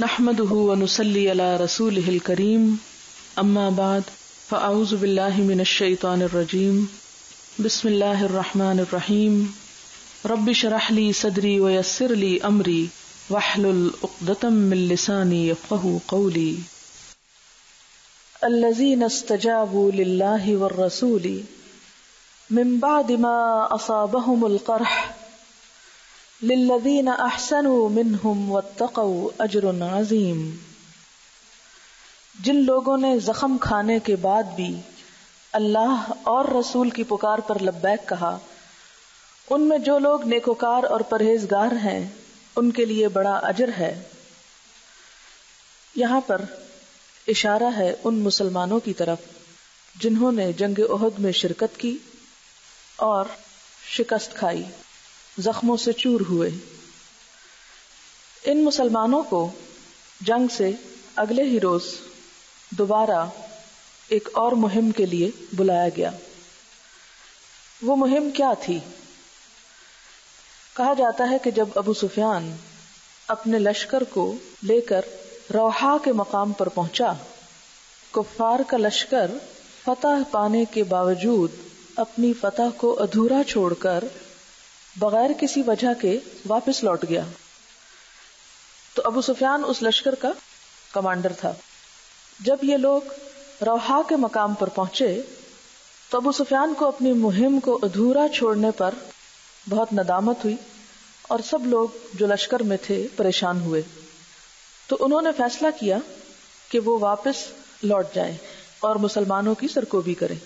نحمده ونسلي على رسوله الكريم. أما بعد فأعوذ بالله من الشيطان الرجيم. بسم الله الرحمن الرحيم. رب شرح لي صدري ويسر لي أمري. واحلل عقدة من لساني يفقه قولي. الذين استجابوا لله والرسول. من بعد ما أصابهم القرح للذین احسنوا منہم واتقوا اجر عظیم۔ جن لوگوں نے زخم کھانے کے بعد بھی اللہ اور رسول کی پکار پر لبیک کہا، ان میں جو لوگ نیکوکار اور پرہیزگار ہیں، ان کے لیے بڑا اجر ہے۔ یہاں پر اشارہ ہے ان مسلمانوں کی طرف، جنہوں نے جنگ عہد میں شرکت کی اور شکست کھائی۔ زخموں سے چور ہوئے۔ ان مسلمانوں کو جنگ سے اگلے ہی روز دوبارہ ایک اور مہم کے لیے بلایا گیا۔ وہ مہم کیا تھی؟ کہا جاتا ہے کہ جب ابو سفیان اپنے لشکر کو لے کر روحا کے مقام پر پہنچا، کفار کا لشکر فتح پانے کے باوجود اپنی فتح کو ادھورا چھوڑ کر بغیر کسی وجہ کے واپس لوٹ گیا۔ تو ابو سفیان اس لشکر کا کمانڈر تھا۔ جب یہ لوگ روحا کے مقام پر پہنچے، تو ابو سفیان کو اپنی مہم کو ادھورا چھوڑنے پر بہت ندامت ہوئی اور سب لوگ جو لشکر میں تھے پریشان ہوئے۔ تو انہوں نے فیصلہ کیا کہ وہ واپس لوٹ جائیں اور مسلمانوں کی سرکوبی کریں۔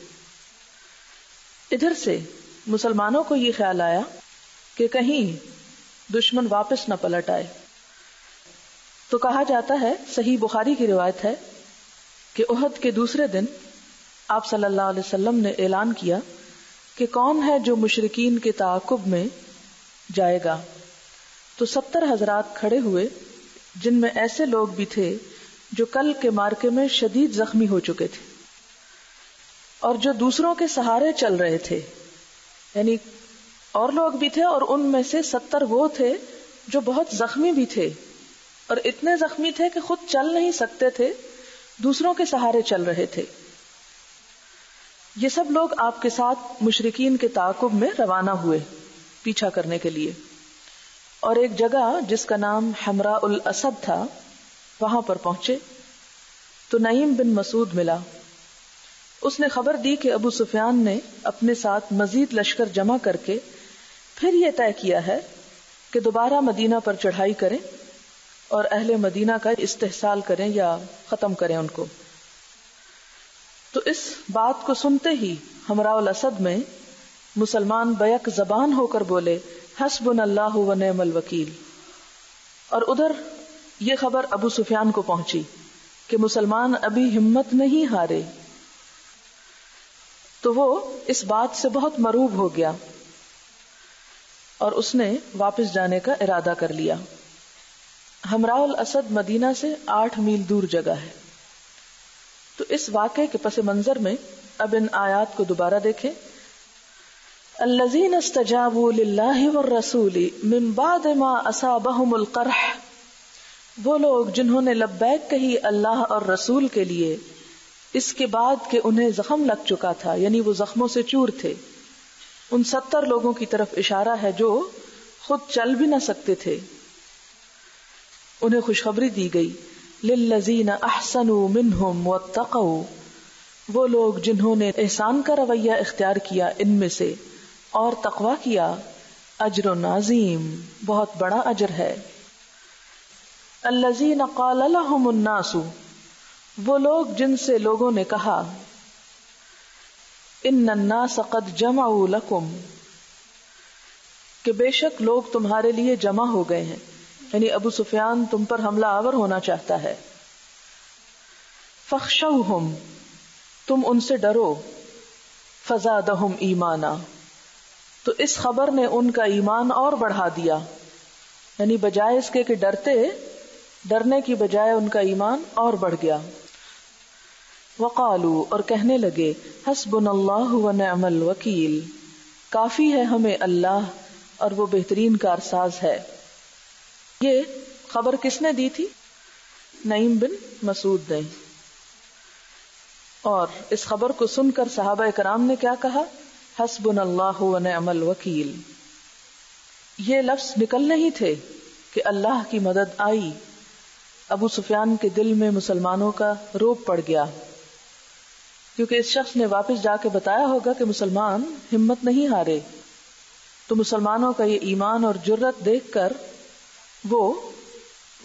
ادھر سے مسلمانوں کو یہ خیال آیا کہ کہیں دشمن واپس نہ پلٹ آئے۔ تو کہا جاتا ہے، صحیح بخاری کی روایت ہے کہ عہد کے دوسرے دن آپ صلی اللہ علیہ وسلم نے اعلان کیا کہ کون ہے جو مشرقین کے تعاقب میں جائے گا۔ تو ستر حضرات کھڑے ہوئے، جن میں ایسے لوگ بھی تھے جو کل کے مارکے میں شدید زخمی ہو چکے تھے اور جو دوسروں کے سہارے چل رہے تھے۔ یعنی اور لوگ بھی تھے اور ان میں سے ستر وہ تھے جو بہت زخمی بھی تھے اور اتنے زخمی تھے کہ خود چل نہیں سکتے تھے، دوسروں کے سہارے چل رہے تھے۔ یہ سب لوگ آپ کے ساتھ مشرقین کے تعاقب میں روانہ ہوئے پیچھا کرنے کے لیے۔ اور ایک جگہ جس کا نام ہمرا الاسد تھا، وہاں پر پہنچے۔ تو نعیم بن مسعود ملا۔ اس نے خبر دی کہ ابو سفیان نے اپنے ساتھ مزید لشکر جمع کر کے پھر یہ طے کیا ہے کہ دوبارہ مدینہ پر چڑھائی کریں اور اہل مدینہ کا استحصال کریں یا ختم کریں ان کو۔ تو اس بات کو سنتے ہی ہمراہ الاسد میں مسلمان بیک زبان ہو کر بولے حسب اللہ و نعم الوکیل۔ اور ادھر یہ خبر ابو سفیان کو پہنچی کہ مسلمان ابھی ہمت نہیں ہارے۔ تو وہ اس بات سے بہت مروب ہو گیا۔ اور اس نے واپس جانے کا ارادہ کر لیا۔ ہمراہ الاسد مدینہ سے آٹھ میل دور جگہ ہے۔ تو اس واقعے کے پس منظر میں اب ان آیات کو دوبارہ دیکھیں۔ الذين استجابوا لله والرسول من بعد ما اصابهم القرح۔ وہ لوگ جنہوں نے لبیک کہی اللہ اور رسول کے لیے، اس کے بعد کہ انہیں زخم لگ چکا تھا یعنی وہ زخموں سے چور تھے۔ ان ستر لوگوں کی طرف اشارہ ہے جو خود چل بھی نہ سکتے تھے۔ انہیں خوشخبری دی گئی، للذین احسنوا منہم واتقوا۔ وہ لوگ جنہوں نے احسان کا رویہ اختیار کیا، ان میں سے اور تقوا کیا، اجر و نازیم بہت بڑا اجر ہے۔ الذین قال لهم الناس، وہ لوگ جن سے لوگوں نے کہا ان الناس قد جمعوا لکم کہ بے شک لوگ تمہارے لیے جمع ہو گئے ہیں۔ یعنی ابو سفیان تم پر حملہ آور ہونا چاہتا ہے۔ فخشوہم تم ان سے ڈرو۔ فزادہم ایمانا۔ تو اس خبر نے ان کا ایمان اور بڑھا دیا۔ یعنی بجائے اس کے کہ ڈرتے، ڈرنے کی بجائے ان کا ایمان اور بڑھ گیا۔ وقالو اور کہنے لگے، حسبنا اللہ و نعم الوکیل۔ کافی ہے ہمیں اللہ اور وہ بہترین کارساز ہے۔ یہ خبر کس نے دی تھی؟ نعیم بن مسعود نے۔ اور اس خبر کو سن کر صحابہ کرام نے کیا کہا؟ حسب اللہ و نعم الوکیل۔ یہ لفظ نکل نہیں تھے کہ اللہ کی مدد آئی، ابو سفیان کے دل میں مسلمانوں کا روپ پڑ گیا۔ کیونکہ اس شخص نے واپس جا کے بتایا ہوگا کہ مسلمان ہمت نہیں ہارے۔ تو مسلمانوں کا یہ ایمان اور جرت دیکھ کر وہ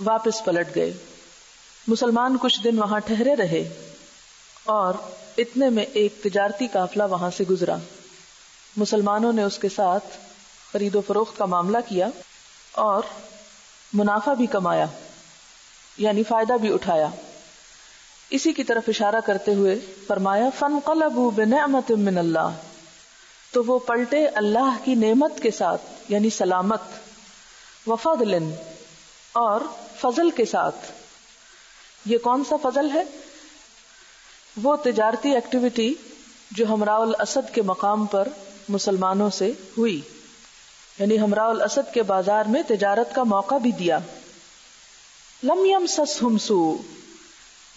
واپس پلٹ گئے۔ مسلمان کچھ دن وہاں ٹھہرے رہے اور اتنے میں ایک تجارتی قافلہ وہاں سے گزرا۔ مسلمانوں نے اس کے ساتھ خرید و فروخت کا معاملہ کیا اور منافع بھی کمایا یعنی فائدہ بھی اٹھایا۔ اسی کی طرف اشارہ کرتے ہوئے فرمایا فن بنعمت من اللہ تو وہ پلٹے اللہ کی نعمت کے ساتھ یعنی سلامت وفضل اور فضل کے ساتھ۔ یہ کون سا فضل ہے؟ وہ تجارتی ایکٹیویٹی جو ہمراہ الاسد کے مقام پر مسلمانوں سے ہوئی۔ یعنی ہمراہ الاسد کے بازار میں تجارت کا موقع بھی دیا۔ لم یم سس ہمسو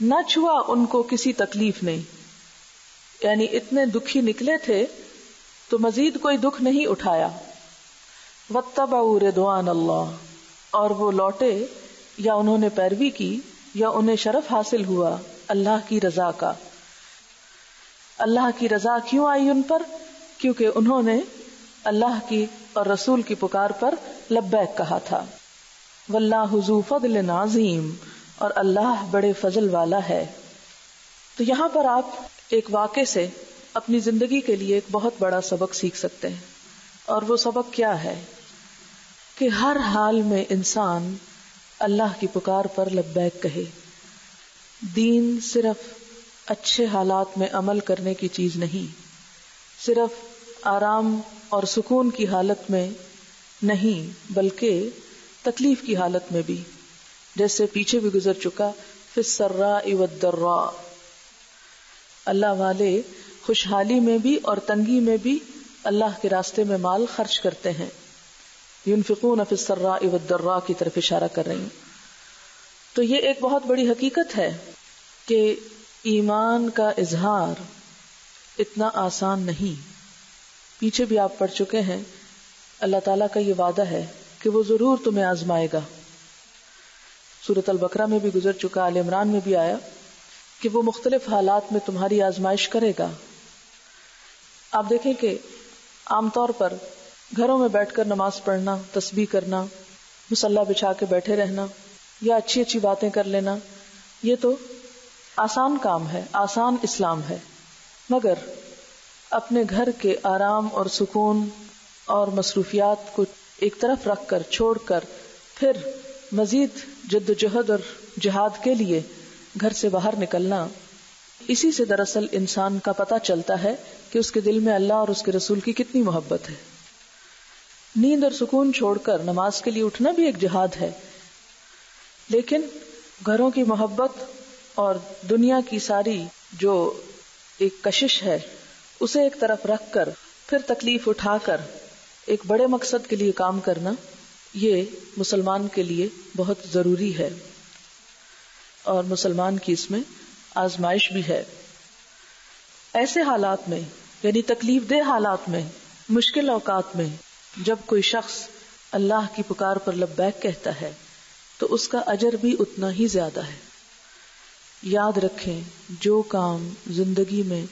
نہ چھوا ان کو کسی تکلیف نے یعنی اتنے دکھی نکلے تھے تو مزید کوئی دکھ نہیں اٹھایا۔ وتبا ردوان اللہ اور وہ لوٹے یا انہوں نے پیروی کی یا انہیں شرف حاصل ہوا اللہ کی رضا کا۔ اللہ کی رضا کیوں آئی ان پر؟ کیونکہ انہوں نے اللہ کی اور رسول کی پکار پر لبیک کہا تھا۔ واللہ حضو فضل نازیم اور اللہ بڑے فضل والا ہے۔ تو یہاں پر آپ ایک واقع سے اپنی زندگی کے لیے ایک بہت بڑا سبق سیکھ سکتے ہیں۔ اور وہ سبق کیا ہے؟ کہ ہر حال میں انسان اللہ کی پکار پر لبیک کہے۔ دین صرف اچھے حالات میں عمل کرنے کی چیز نہیں، صرف آرام اور سکون کی حالت میں نہیں، بلکہ تکلیف کی حالت میں بھی۔ جیسے پیچھے بھی گزر چکا۔ فسرا اودرا اللہ والے خوشحالی میں بھی اور تنگی میں بھی اللہ کے راستے میں مال خرچ کرتے ہیں۔ یونفقون فسرا اودرا کی طرف اشارہ کر رہی ہوں۔ تو یہ ایک بہت بڑی حقیقت ہے کہ ایمان کا اظہار اتنا آسان نہیں۔ پیچھے بھی آپ پڑھ چکے ہیں۔ اللہ تعالیٰ کا یہ وعدہ ہے کہ وہ ضرور تمہیں آزمائے گا۔ سورت البقرہ میں بھی گزر چکا عال عمران میں بھی آیا کہ وہ مختلف حالات میں تمہاری آزمائش کرے گا۔ آپ دیکھیں کہ عام طور پر گھروں میں بیٹھ کر نماز پڑھنا، تسبیح کرنا مسلح بچھا کے بیٹھے رہنا یا اچھی اچھی باتیں کر لینا، یہ تو آسان کام ہے، آسان اسلام ہے۔ مگر اپنے گھر کے آرام اور سکون اور مصروفیات کو ایک طرف رکھ کر، چھوڑ کر، پھر مزید جد و جہد اور جہاد کے لیے گھر سے باہر نکلنا۔ اسی سے دراصل انسان کا پتہ چلتا ہے کہ اس کے دل میں اللہ اور اس کے رسول کی کتنی محبت ہے۔ نیند اور سکون چھوڑ کر نماز کے لیے اٹھنا بھی ایک جہاد ہے۔ لیکن گھروں کی محبت اور دنیا کی ساری جو ایک کشش ہے، اسے ایک طرف رکھ کر پھر تکلیف اٹھا کر ایک بڑے مقصد کے لیے کام کرنا۔ یہ مسلمان کے لیے بہت ضروری ہے اور مسلمان کی اس میں آزمائش بھی ہے۔ ایسے حالات میں یعنی تکلیف دہ حالات میں، مشکل اوقات میں، جب کوئی شخص اللہ کی پکار پر لبیک کہتا ہے، تو اس کا اجر بھی اتنا ہی زیادہ ہے۔ یاد رکھیں، جو کام زندگی میں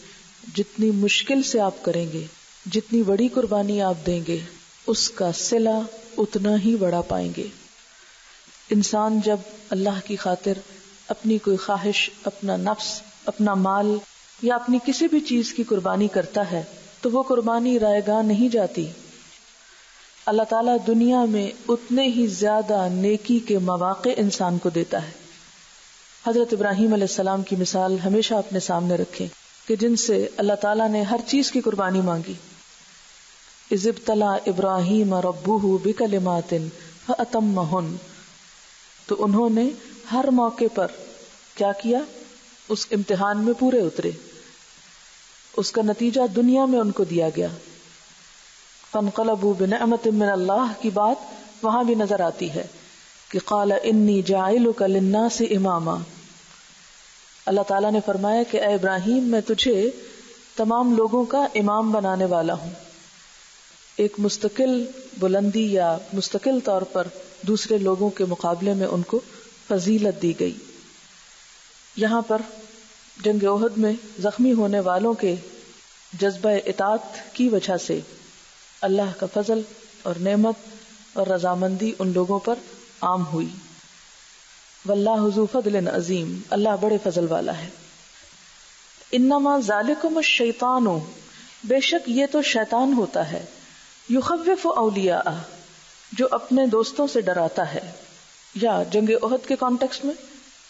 جتنی مشکل سے آپ کریں گے، جتنی بڑی قربانی آپ دیں گے، اس کا سلا اتنا ہی بڑا پائیں گے۔ انسان جب اللہ کی خاطر اپنی کوئی خواہش، اپنا نفس، اپنا مال یا اپنی کسی بھی چیز کی قربانی کرتا ہے تو وہ قربانی رائے گاہ نہیں جاتی۔ اللہ تعالیٰ دنیا میں اتنے ہی زیادہ نیکی کے مواقع انسان کو دیتا ہے۔ حضرت ابراہیم علیہ السلام کی مثال ہمیشہ اپنے سامنے رکھے کہ جن سے اللہ تعالیٰ نے ہر چیز کی قربانی مانگی۔ ازبتلا ابراہیم اور ابو بکل تو انہوں نے ہر موقع پر کیا کیا؟ اس امتحان میں پورے اترے۔ اس کا نتیجہ دنیا میں ان کو دیا گیا۔ فنقل ابو بن من اللہ کی بات وہاں بھی نظر آتی ہے کہ قال انی جائلک للناس اماما۔ اللہ تعالیٰ نے فرمایا کہ اے ابراہیم، میں تجھے تمام لوگوں کا امام بنانے والا ہوں۔ ایک مستقل بلندی یا مستقل طور پر دوسرے لوگوں کے مقابلے میں ان کو فضیلت دی گئی۔ یہاں پر جنگ عہد میں زخمی ہونے والوں کے جذبہ اطاعت کی وجہ سے اللہ کا فضل اور نعمت اور رضامندی ان لوگوں پر عام ہوئی۔ واللہ حضو فضل عظیم، اللہ بڑے فضل والا ہے۔ انما ذالکم الشیطان بے شک یہ تو شیطان ہوتا ہے۔ یخوف اولیاء جو اپنے دوستوں سے ڈراتا ہے، یا جنگ عہد کے کانٹیکس میں،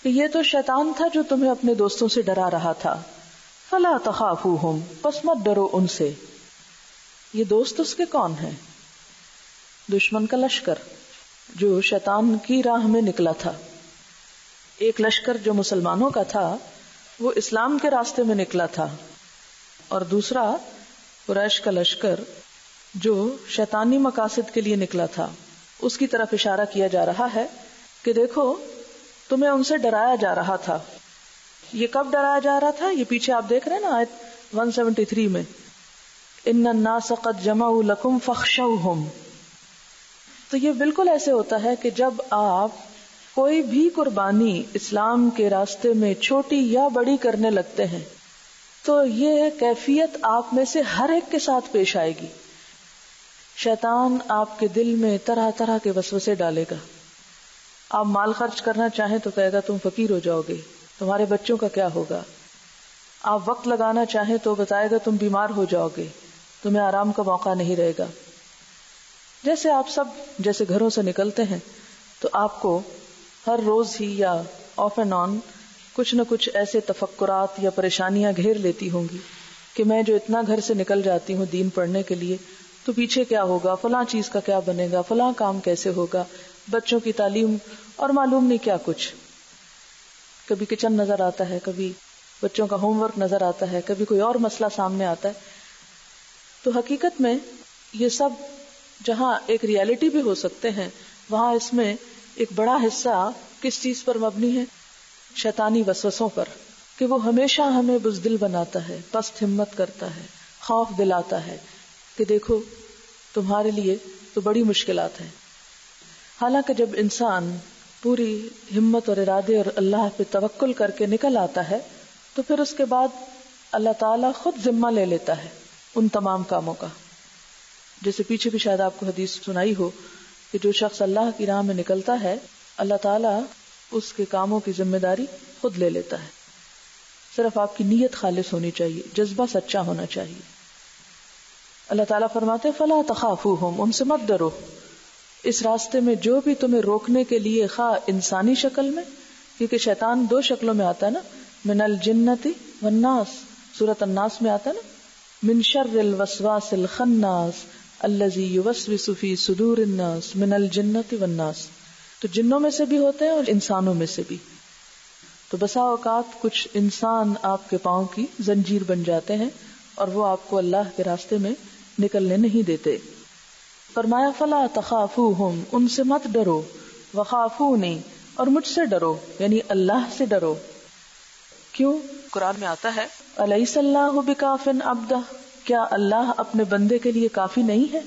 کہ یہ تو شیطان تھا جو تمہیں اپنے دوستوں سے ڈرا رہا تھا۔ فلا تخافوہم، پس مت ڈرو ان سے۔ یہ دوست اس کے کون ہیں؟ دشمن کا لشکر، جو شیطان کی راہ میں نکلا تھا۔ ایک لشکر جو مسلمانوں کا تھا، وہ اسلام کے راستے میں نکلا تھا۔ اور دوسرا، قریش کا لشکر جو شیطانی مقاصد کے لیے نکلا تھا، اس کی طرف اشارہ کیا جا رہا ہے کہ دیکھو، تمہیں ان سے ڈرایا جا رہا تھا۔ یہ کب ڈرایا جا رہا تھا؟ یہ پیچھے آپ دیکھ رہے ہیں نا آیت 173 میں۔ ان الناس قد جمعوا لکم فخشوہم تو یہ بالکل ایسے ہوتا ہے کہ جب آپ کوئی بھی قربانی اسلام کے راستے میں چھوٹی یا بڑی کرنے لگتے ہیں، تو یہ کیفیت آپ میں سے ہر ایک کے ساتھ پیش آئے گی۔ شیطان آپ کے دل میں طرح طرح کے وسوسے ڈالے گا۔ آپ مال خرچ کرنا چاہیں تو کہے گا، تم فقیر ہو جاؤ گے، تمہارے بچوں کا کیا ہوگا؟ آپ وقت لگانا چاہیں تو بتائے گا، تم بیمار ہو جاؤ گے، تمہیں آرام کا موقع نہیں رہے گا۔ جیسے آپ سب جیسے گھروں سے نکلتے ہیں، تو آپ کو ہر روز ہی یا آف اینڈ آن کچھ نہ کچھ ایسے تفکرات یا پریشانیاں گھیر لیتی ہوں گی کہ میں جو اتنا گھر سے نکل جاتی ہوں دین پڑھنے کے لیے تو پیچھے کیا ہوگا؟ فلاں چیز کا کیا بنے گا؟ فلاں کام کیسے ہوگا؟ بچوں کی تعلیم اور معلوم نہیں کیا کچھ۔ کبھی کچن نظر آتا ہے، کبھی بچوں کا ہوم ورک نظر آتا ہے، کبھی کوئی اور مسئلہ سامنے آتا ہے۔ تو حقیقت میں یہ سب جہاں ایک ریالٹی بھی ہو سکتے ہیں، وہاں اس میں ایک بڑا حصہ کس چیز پر مبنی ہے؟ شیطانی وسوسوں پر۔ کہ وہ ہمیشہ ہمیں بزدل بناتا ہے، پست ہمت کرتا ہے، خوف دلاتا ہے۔ کہ دیکھو، تمہارے لیے تو بڑی مشکلات ہیں۔ حالانکہ جب انسان پوری ہمت اور ارادے اور اللہ پہ توکل کر کے نکل آتا ہے، تو پھر اس کے بعد اللہ تعالیٰ خود ذمہ لے لیتا ہے ان تمام کاموں کا۔ جیسے پیچھے بھی شاید آپ کو حدیث سنائی ہو کہ جو شخص اللہ کی راہ میں نکلتا ہے، اللہ تعالیٰ اس کے کاموں کی ذمہ داری خود لے لیتا ہے۔ صرف آپ کی نیت خالص ہونی چاہیے، جذبہ سچا ہونا چاہیے۔ اللہ تعالیٰ فرماتے فلا تخاف ان سے مت ڈرو۔ اس راستے میں جو بھی تمہیں روکنے کے لیے خواہ انسانی شکل میں، کیونکہ شیطان دو شکلوں میں آتا ہے نا، من الجنتی والناس سورت الناس میں آتا ہے نا، من شر الوسواس الخناس، الذي يوسوس في صدور الناس، من الجنت والناس۔ تو جنوں میں سے بھی ہوتے ہیں اور انسانوں میں سے بھی۔ تو بسا اوقات کچھ انسان آپ کے پاؤں کی زنجیر بن جاتے ہیں اور وہ آپ کو اللہ کے راستے میں نکلنے نہیں دیتے۔ فرمایا فلا تخافوہم ان سے مت ڈرو۔ وخافونی اور مجھ سے ڈرو یعنی اللہ سے ڈرو۔ کیوں؟ قرآن میں آتا ہے علیہ اللہ بکافن ابدہ کیا اللہ اپنے بندے کے لیے کافی نہیں ہے؟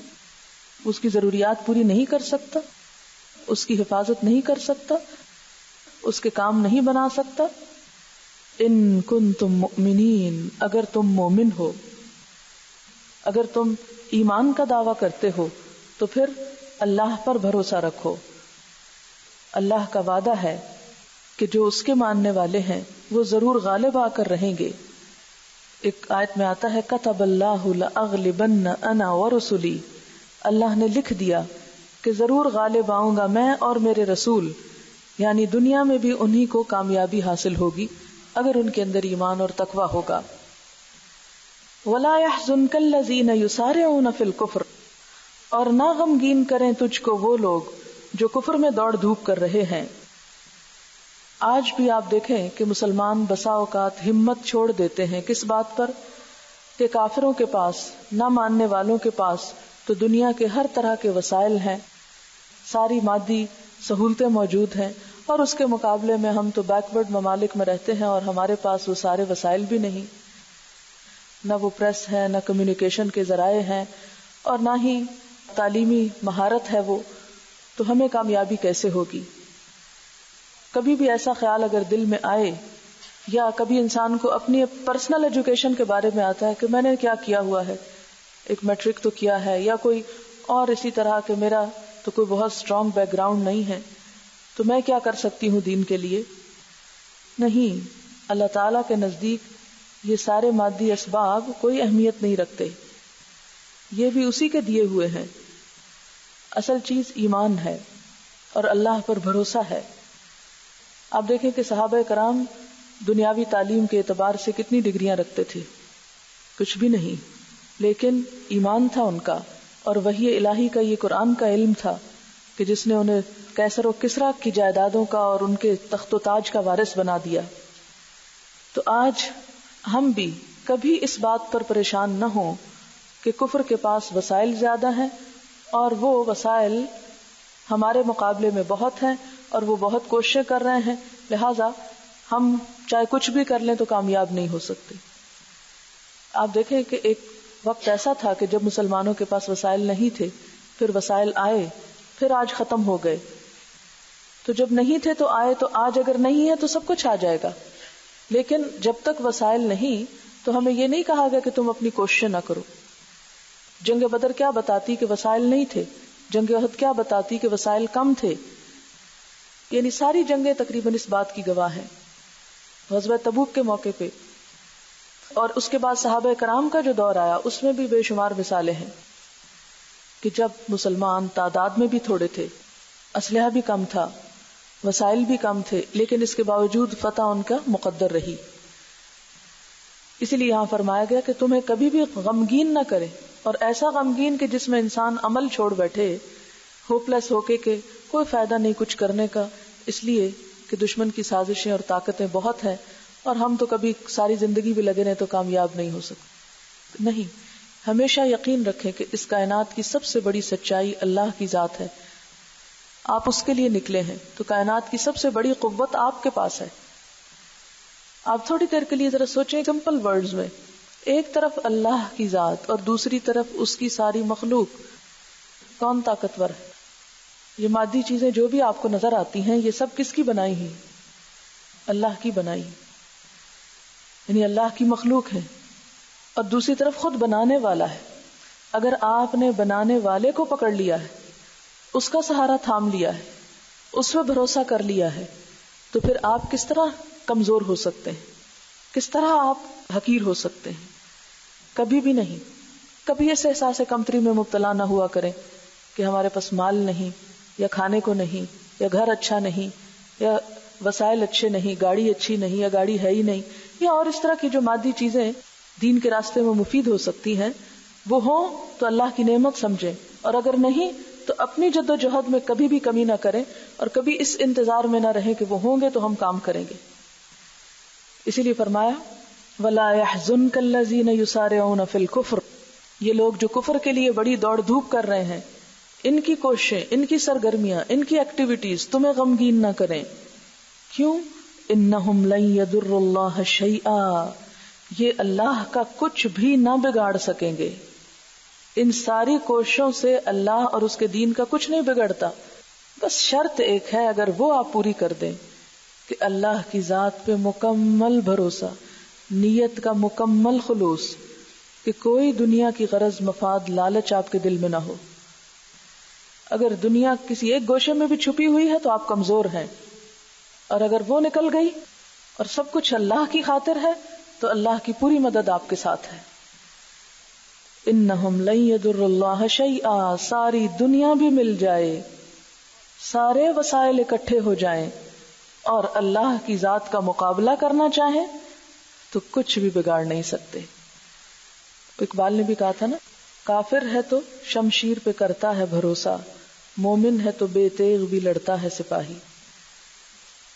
اس کی ضروریات پوری نہیں کر سکتا اس کی حفاظت نہیں کر سکتا اس کے کام نہیں بنا سکتا۔ ان کن تم مؤمنین اگر تم مومن ہو۔ اگر تم ایمان کا دعوی کرتے ہو، تو پھر اللہ پر بھروسہ رکھو۔ اللہ کا وعدہ ہے کہ جو اس کے ماننے والے ہیں، وہ ضرور غالب آ کر رہیں گے۔ ایک آیت میں آتا ہے، کتب اللہ اغلبن انا ورسلی اللہ نے لکھ دیا کہ ضرور غالب آؤں گا میں اور میرے رسول۔ یعنی دنیا میں بھی انہی کو کامیابی حاصل ہوگی، اگر ان کے اندر ایمان اور تقوی ہوگا۔ ولا يحزنك الذين يسارعون في الكفر۔ اور نہ غمگین کریں تجھ کو وہ لوگ جو کفر میں دوڑ دھوپ کر رہے ہیں۔ آج بھی آپ دیکھیں کہ مسلمان بسا اوقات ہمت چھوڑ دیتے ہیں۔ کس بات پر؟ کہ کافروں کے پاس، نہ ماننے والوں کے پاس تو دنیا کے ہر طرح کے وسائل ہیں۔ ساری مادی سہولتیں موجود ہیں اور اس کے مقابلے میں ہم تو بیکورڈ ممالک میں رہتے ہیں اور ہمارے پاس وہ سارے وسائل بھی نہیں۔ نہ وہ پریس ہے، نہ کمیونیکیشن کے ذرائع ہیں اور نہ ہی تعلیمی مہارت ہے وہ، تو ہمیں کامیابی کیسے ہوگی؟ کبھی بھی ایسا خیال اگر دل میں آئے یا کبھی انسان کو اپنی پرسنل ایجوکیشن کے بارے میں آتا ہے کہ میں نے کیا کیا ہوا ہے؟ ایک میٹرک تو کیا ہے یا کوئی اور اسی طرح کہ میرا تو کوئی بہت اسٹرانگ بیک گراؤنڈ نہیں ہے، تو میں کیا کر سکتی ہوں دین کے لیے؟ نہیں، اللہ تعالی کے نزدیک یہ سارے مادی اسباب کوئی اہمیت نہیں رکھتے۔ یہ بھی اسی کے دیے ہوئے ہیں۔ اصل چیز ایمان ہے اور اللہ پر بھروسہ ہے۔ آپ دیکھیں کہ صحابہ کرام دنیاوی تعلیم کے اعتبار سے کتنی ڈگریاں رکھتے تھے۔ کچھ بھی نہیں، لیکن ایمان تھا ان کا اور وہی الہی کا یہ قرآن کا علم تھا کہ جس نے انہیں کیسر و کسرا کی جائیدادوں کا اور ان کے تخت و تاج کا وارث بنا دیا۔ تو آج ہم بھی کبھی اس بات پر پریشان نہ ہوں کہ کفر کے پاس وسائل زیادہ ہیں اور وہ وسائل ہمارے مقابلے میں بہت ہیں اور وہ بہت کوششیں کر رہے ہیں۔ لہذا ہم چاہے کچھ بھی کر لیں تو کامیاب نہیں ہو سکتے۔ آپ دیکھیں کہ ایک وقت ایسا تھا کہ جب مسلمانوں کے پاس وسائل نہیں تھے، پھر وسائل آئے، پھر آج ختم ہو گئے۔ تو جب نہیں تھے تو آئے، تو آج اگر نہیں ہے تو سب کچھ آ جائے گا۔ لیکن جب تک وسائل نہیں، تو ہمیں یہ نہیں کہا گیا کہ تم اپنی کوششیں نہ کرو۔ جنگ بدر کیا بتاتی کہ وسائل نہیں تھے؟ جنگ عہد کیا بتاتی کہ وسائل کم تھے؟ یعنی ساری جنگیں تقریباً اس بات کی گواہ ہیں۔ غزب تبوک کے موقع پہ۔ اور اس کے بعد صحابہ کرام کا جو دور آیا، اس میں بھی بے شمار مثالیں ہیں کہ جب مسلمان تعداد میں بھی تھوڑے تھے، اسلحہ بھی کم تھا۔ وسائل بھی کم تھے، لیکن اس کے باوجود فتح ان کا مقدر رہی۔ اسی لیے یہاں فرمایا گیا کہ تمہیں کبھی بھی غمگین نہ کرے اور ایسا غمگین کہ جس میں انسان عمل چھوڑ بیٹھے ہوپ لیس ہو کے کہ کوئی فائدہ نہیں کچھ کرنے کا۔ اس لیے کہ دشمن کی سازشیں اور طاقتیں بہت ہیں، اور ہم تو کبھی ساری زندگی بھی لگے رہے تو کامیاب نہیں ہو سکتے۔ نہیں، ہمیشہ یقین رکھیں کہ اس کائنات کی سب سے بڑی سچائی اللہ کی ذات ہے۔ آپ اس کے لیے نکلے ہیں۔ تو کائنات کی سب سے بڑی قوت آپ کے پاس ہے۔ آپ تھوڑی دیر کے لیے ذرا سوچیں سمپل ورڈز میں ایک طرف اللہ کی ذات اور دوسری طرف اس کی ساری مخلوق۔ کون طاقتور ہے؟ یہ مادی چیزیں جو بھی آپ کو نظر آتی ہیں، یہ سب کس کی بنائی ہیں؟ اللہ کی بنائی۔ یعنی اللہ کی مخلوق ہے اور دوسری طرف خود بنانے والا ہے۔ اگر آپ نے بنانے والے کو پکڑ لیا ہے اس کا سہارا تھام لیا ہے، اس پہ بھروسہ کر لیا ہے۔ تو پھر آپ کس طرح کمزور ہو سکتے ہیں؟ کس طرح آپ حقیر ہو سکتے ہیں؟ کبھی بھی نہیں۔ کبھی اس احساس کمتری میں مبتلا نہ ہوا کریں کہ ہمارے پاس مال نہیں یا کھانے کو نہیں یا گھر اچھا نہیں یا وسائل اچھے نہیں، گاڑی اچھی نہیں یا گاڑی ہے ہی نہیں، یا اور اس طرح کی جو مادی چیزیں دین کے راستے میں مفید ہو سکتی ہیں، وہ ہوں تو اللہ کی نعمت سمجھیں۔ اور اگر نہیں تو اپنی جد و جہد میں کبھی بھی کمی نہ کریں اور کبھی اس انتظار میں نہ رہیں کہ وہ ہوں گے تو ہم کام کریں گے۔ اسی لیے فرمایا، ولا كالذين يسارعون في الكفر۔ یہ لوگ جو کفر کے لیے بڑی دوڑ دھوپ کر رہے ہیں، ان کی کوششیں، ان کی سرگرمیاں، ان کی ایکٹیویٹیز تمہیں غمگین نہ کریں۔ کیوں؟ انہم لن يضر اللہ شیئا یہ اللہ کا کچھ بھی نہ بگاڑ سکیں گے۔ ان ساری کوششوں سے اللہ اور اس کے دین کا کچھ نہیں بگڑتا۔ بس شرط ایک ہے، اگر وہ آپ پوری کر دیں، کہ اللہ کی ذات پہ مکمل بھروسہ، نیت کا مکمل خلوص، کہ کوئی دنیا کی غرض، مفاد، لالچ آپ کے دل میں نہ ہو۔ اگر دنیا کسی ایک گوشے میں بھی چھپی ہوئی ہے تو آپ کمزور ہیں۔ اور اگر وہ نکل گئی اور سب کچھ اللہ کی خاطر ہے، تو اللہ کی پوری مدد آپ کے ساتھ ہے۔ انہم لن يدر اللہ شیئا، ساری دنیا بھی مل جائے، سارے وسائل اکٹھے ہو جائیں، اور اللہ کی ذات کا مقابلہ کرنا چاہیں تو کچھ بھی بگاڑ نہیں سکتے۔ اقبال نے بھی کہا تھا نا، کافر ہے تو شمشیر پہ کرتا ہے بھروسہ، مومن ہے تو بے تیغ بھی لڑتا ہے سپاہی۔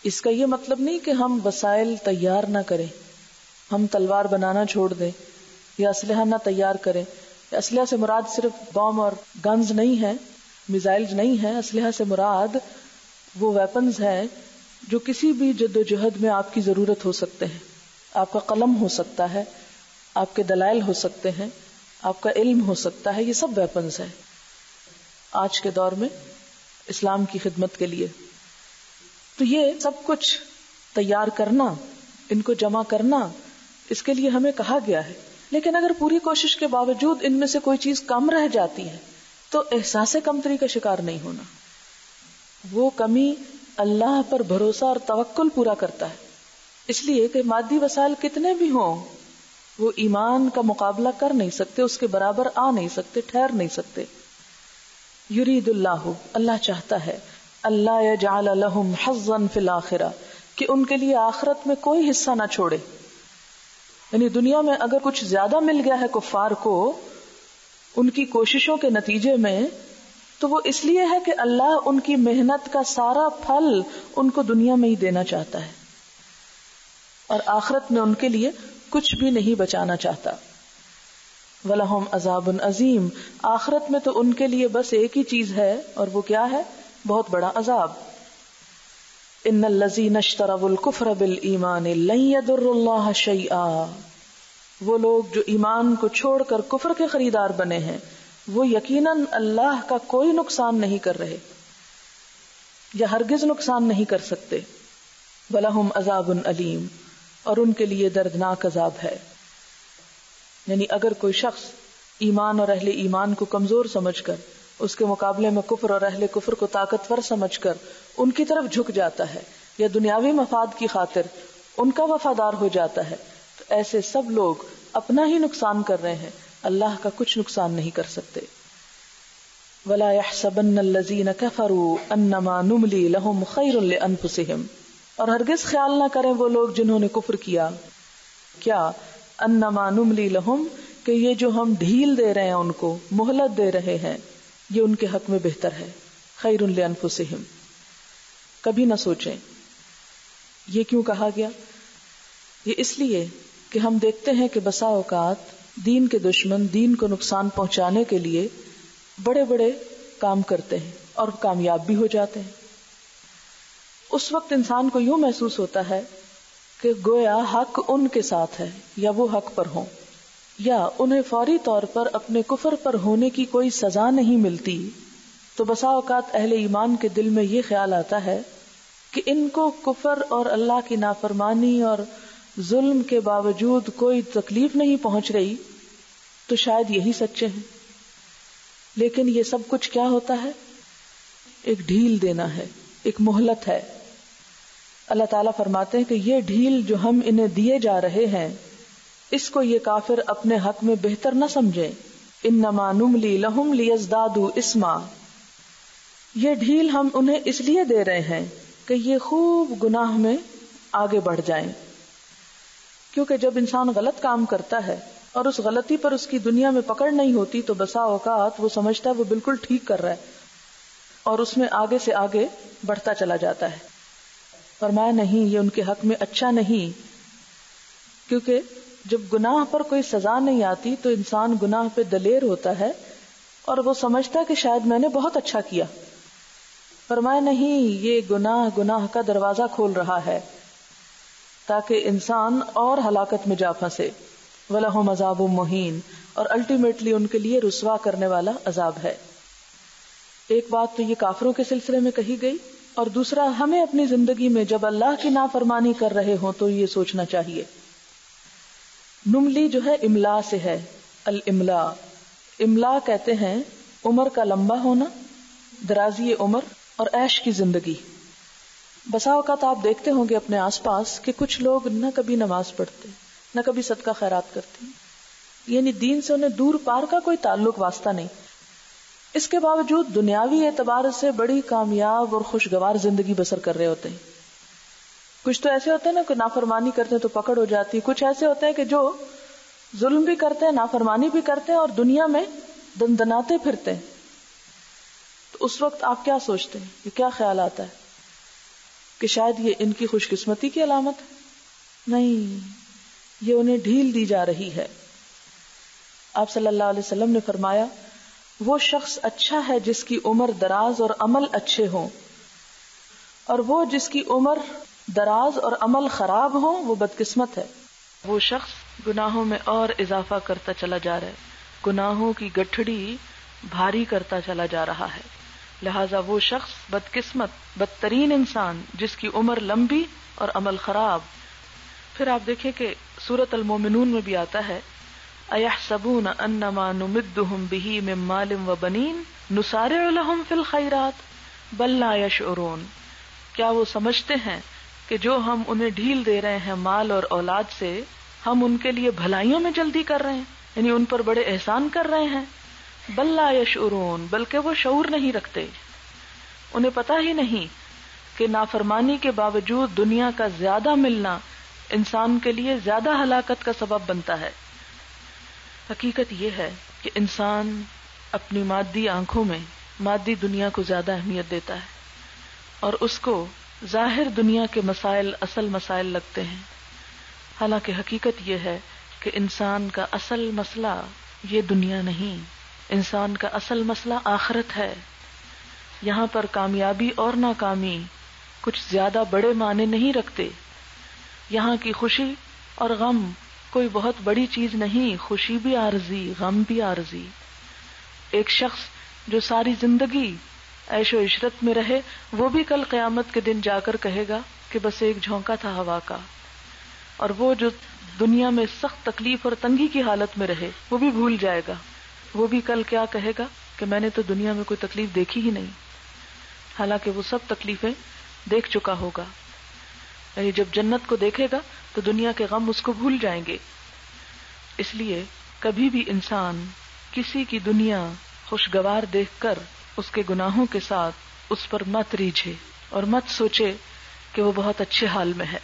اس کا یہ مطلب نہیں کہ ہم وسائل تیار نہ کریں، ہم تلوار بنانا چھوڑ دیں۔ یا اسلحہ نہ تیار کریں۔ اسلحہ سے مراد صرف بام اور گنز نہیں ہے میزائل نہیں ہے اسلحہ سے مراد وہ ویپنز ہیں جو کسی بھی جد و جہد میں آپ کی ضرورت ہو سکتے ہیں۔ آپ کا قلم ہو سکتا ہے، آپ کے دلائل ہو سکتے ہیں، آپ کا علم ہو سکتا ہے، یہ سب ویپنز ہیں۔ آج کے دور میں اسلام کی خدمت کے لیے۔ تو یہ سب کچھ تیار کرنا، ان کو جمع کرنا، اس کے لیے ہمیں کہا گیا ہے۔ لیکن اگر پوری کوشش کے باوجود ان میں سے کوئی چیز کم رہ جاتی ہے، تو احساس کمتری کا شکار نہیں ہونا۔ وہ کمی اللہ پر بھروسہ اور توکل پورا کرتا ہے۔ اس لیے کہ مادی وسائل کتنے بھی ہوں، وہ ایمان کا مقابلہ کر نہیں سکتے، اس کے برابر آ نہیں سکتے، ٹھہر نہیں سکتے۔ یرید اللہ اللہ چاہتا ہے۔ اللہ لهم حظا فی الاخرہ، کہ ان کے لیے آخرت میں کوئی حصہ نہ چھوڑے۔ یعنی دنیا میں اگر کچھ زیادہ مل گیا ہے کفار کو، ان کی کوششوں کے نتیجے میں، تو وہ اس لیے ہے کہ اللہ ان کی محنت کا سارا پھل ان کو دنیا میں ہی دینا چاہتا ہے۔ اور آخرت میں ان کے لیے کچھ بھی نہیں بچانا چاہتا۔ ولہم عذاب عظیم آخرت میں تو ان کے لیے بس ایک ہی چیز ہے، اور وہ کیا ہے؟ بہت بڑا عذاب۔ ان الذين اشتروا الكفر بالايمان لن يضر الله شيئا۔ وہ لوگ جو ایمان کو چھوڑ کر کفر کے خریدار بنے ہیں، وہ یقیناً اللہ کا کوئی نقصان نہیں کر رہے یا ہرگز نقصان نہیں کر سکتے۔ بلہم عذاب علیم اور ان کے لیے دردناک عذاب ہے۔ یعنی اگر کوئی شخص ایمان اور اہل ایمان کو کمزور سمجھ کر اس کے مقابلے میں کفر اور اہل کفر کو طاقتور سمجھ کر ان کی طرف جھک جاتا ہے یا دنیاوی مفاد کی خاطر ان کا وفادار ہو جاتا ہے، تو ایسے سب لوگ اپنا ہی نقصان کر رہے ہیں، اللہ کا کچھ نقصان نہیں کر سکتے۔ ولا يحسبن الذين كفروا انما نملي لهم خير لانفسهم اور ہرگز خیال نہ کریں وہ لوگ جنہوں نے کفر کیا۔ کیا؟ انما نملی لہم کہ یہ جو ہم ڈھیل دے رہے ہیں ان کو، مہلت دے رہے ہیں۔ یہ ان کے حق میں بہتر ہے۔ خیر لانفسہم۔ کبھی نہ سوچیں۔ یہ کیوں کہا گیا؟ یہ اس لیے کہ ہم دیکھتے ہیں کہ بسا اوقات دین کے دشمن دین کو نقصان پہنچانے کے لیے بڑے بڑے کام کرتے ہیں اور کامیاب بھی ہو جاتے ہیں۔ اس وقت انسان کو یوں محسوس ہوتا ہے کہ گویا حق ان کے ساتھ ہے یا وہ حق پر ہوں۔ یا انہیں فوری طور پر اپنے کفر پر ہونے کی کوئی سزا نہیں ملتی، تو بسا اوقات اہل ایمان کے دل میں یہ خیال آتا ہے کہ ان کو کفر اور اللہ کی نافرمانی اور ظلم کے باوجود کوئی تکلیف نہیں پہنچ رہی، تو شاید یہی سچے ہیں۔ لیکن یہ سب کچھ کیا ہوتا ہے؟ ایک ڈھیل دینا ہے، ایک مہلت ہے۔ اللہ تعالیٰ فرماتے ہیں کہ یہ ڈھیل جو ہم انہیں دیے جا رہے ہیں اس کو یہ کافر اپنے حق میں بہتر نہ سمجھے۔ ان نما نملی لہم لیزدادو اسما۔ یہ ڈھیل ہم انہیں اس لیے دے رہے ہیں کہ یہ خوب گناہ میں آگے بڑھ جائیں۔ کیونکہ جب انسان غلط کام کرتا ہے اور اس غلطی پر اس کی دنیا میں پکڑ نہیں ہوتی تو بسا اوقات وہ سمجھتا ہے وہ بالکل ٹھیک کر رہا ہے اور اس میں آگے سے آگے بڑھتا چلا جاتا ہے۔ فرمایا نہیں، یہ ان کے حق میں اچھا نہیں، کیونکہ جب گناہ پر کوئی سزا نہیں آتی تو انسان گناہ پہ دلیر ہوتا ہے اور وہ سمجھتا کہ شاید میں نے بہت اچھا کیا۔ فرمایا نہیں، یہ گناہ گناہ کا دروازہ کھول رہا ہے تاکہ انسان اور ہلاکت میں جا پھنسے۔ ولاحم عذاب مہین اور الٹیمیٹلی ان کے لیے رسوا کرنے والا عذاب ہے۔ ایک بات تو یہ کافروں کے سلسلے میں کہی گئی اور دوسرا، ہمیں اپنی زندگی میں جب اللہ کی نافرمانی کر رہے ہوں تو یہ سوچنا چاہیے۔ نملی جو ہے املا سے ہے الملا املا کہتے ہیں عمر کا لمبا ہونا، درازی عمر اور ایش کی زندگی۔ بسا اوقات آپ دیکھتے ہوں گے اپنے آس پاس کہ کچھ لوگ نہ کبھی نماز پڑھتے، نہ کبھی صدقہ خیرات کرتے۔ یعنی دین سے انہیں دور پار کا کوئی تعلق واسطہ نہیں۔ اس کے باوجود دنیاوی اعتبار سے بڑی کامیاب اور خوشگوار زندگی بسر کر رہے ہوتے ہیں۔ کچھ تو ایسے ہوتے ہیں نا کہ نافرمانی کرتے ہیں تو پکڑ ہو جاتی ہے۔ کچھ ایسے ہوتے ہیں کہ جو ظلم بھی کرتے ہیں، نافرمانی بھی کرتے ہیں اور دنیا میں دن دناتے پھرتے ہیں۔ تو اس وقت آپ کیا سوچتے ہیں؟ یہ کیا خیال آتا ہے؟ کہ شاید یہ ان کی خوش قسمتی کی علامت ہے؟ نہیں، یہ انہیں ڈھیل دی جا رہی ہے۔ آپ صلی اللہ علیہ وسلم نے فرمایا، وہ شخص اچھا ہے جس کی عمر دراز اور عمل اچھے ہوں۔ اور وہ جس کی عمر دراز اور عمل خراب ہو، وہ بدقسمت ہے۔ وہ شخص گناہوں میں اور اضافہ کرتا چلا جا رہا ہے۔ گناہوں کی گٹھڑی بھاری کرتا چلا جا رہا ہے۔ لہذا وہ شخص بدقسمت، بدترین انسان جس کی عمر لمبی اور عمل خراب۔ پھر آپ دیکھیں کہ سورت المومنون میں بھی آتا ہے سبون انما نمدهم به من مال و بنین نسارع لهم في الخيرات بل لا کیا وہ سمجھتے ہیں کہ جو ہم انہیں ڈھیل دے رہے ہیں مال اور اولاد سے، ہم ان کے لیے بھلائیوں میں جلدی کر رہے ہیں یعنی ان پر بڑے احسان کر رہے ہیں۔ بل لا يشعرون بلکہ وہ شعور نہیں رکھتے۔ انہیں پتا ہی نہیں کہ نافرمانی کے باوجود دنیا کا زیادہ ملنا انسان کے لیے زیادہ ہلاکت کا سبب بنتا ہے۔ حقیقت یہ ہے کہ انسان اپنی مادی آنکھوں میں مادی دنیا کو زیادہ اہمیت دیتا ہے اور اس کو ظاہر دنیا کے مسائل اصل مسائل لگتے ہیں۔ حالانکہ حقیقت یہ ہے کہ انسان کا اصل مسئلہ یہ دنیا نہیں، انسان کا اصل مسئلہ آخرت ہے۔ یہاں پر کامیابی اور ناکامی کچھ زیادہ بڑے معنی نہیں رکھتے۔ یہاں کی خوشی اور غم کوئی بہت بڑی چیز نہیں، خوشی بھی عارضی، غم بھی عارضی۔ ایک شخص جو ساری زندگی ایش و عشرت میں رہے، وہ بھی کل قیامت کے دن جا کر کہے گا کہ بس ایک جھونکا تھا ہوا کا۔ اور وہ جو دنیا میں سخت تکلیف اور تنگی کی حالت میں رہے، وہ بھی بھول جائے گا۔ وہ بھی کل کیا کہے گا کہ میں نے تو دنیا میں کوئی تکلیف دیکھی ہی نہیں۔ حالانکہ وہ سب تکلیفیں دیکھ چکا ہوگا۔ یعنی جب جنت کو دیکھے گا تو دنیا کے غم اس کو بھول جائیں گے۔ اس لیے کبھی بھی انسان کسی کی دنیا خوشگوار دیکھ کر اس کے گناہوں کے ساتھ اس پر مت ریجھے اور مت سوچے کہ وہ بہت اچھے حال میں ہے۔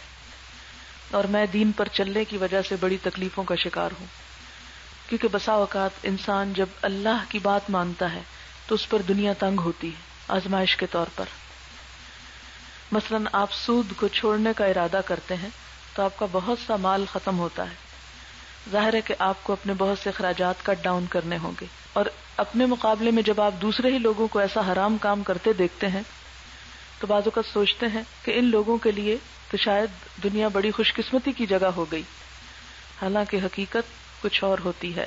اور میں دین پر چلنے کی وجہ سے بڑی تکلیفوں کا شکار ہوں۔ کیونکہ بسا اوقات انسان جب اللہ کی بات مانتا ہے تو اس پر دنیا تنگ ہوتی ہے، آزمائش کے طور پر۔ مثلاً آپ سود کو چھوڑنے کا ارادہ کرتے ہیں تو آپ کا بہت سا مال ختم ہوتا ہے۔ ظاہر ہے کہ آپ کو اپنے بہت سے اخراجات کٹ ڈاؤن کرنے ہوں گے۔ اور اپنے مقابلے میں جب آپ دوسرے ہی لوگوں کو ایسا حرام کام کرتے دیکھتے ہیں، تو بعض اوقات سوچتے ہیں کہ ان لوگوں کے لیے تو شاید دنیا بڑی خوش قسمتی کی جگہ ہو گئی۔ حالانکہ حقیقت کچھ اور ہوتی ہے۔